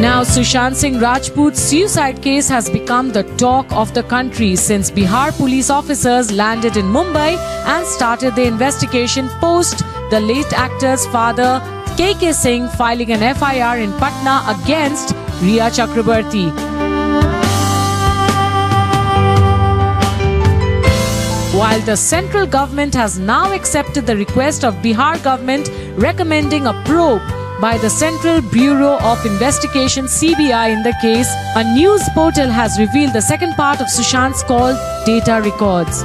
Now, Sushant Singh Rajput's suicide case has become the talk of the country since Bihar police officers landed in Mumbai and started the investigation post the late actor's father KK Singh filing an FIR in Patna against Rhea Chakraborty. While the central government has now accepted the request of Bihar government recommending a probe by the Central Bureau of Investigation CBI in the case, a news portal has revealed the second part of Sushant's call data records.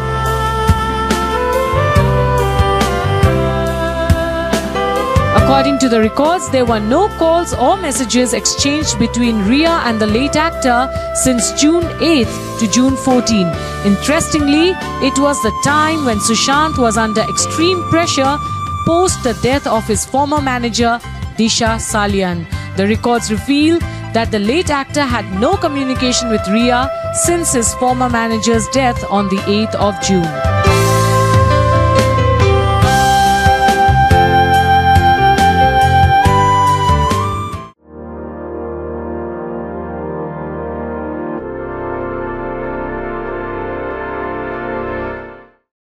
According to the records, there were no calls or messages exchanged between Rhea and the late actor since June 8th to June 14. Interestingly, it was the time when Sushant was under extreme pressure post the death of his former manager Disha Salian. The records reveal that the late actor had no communication with Rhea since his former manager's death on the 8th of June.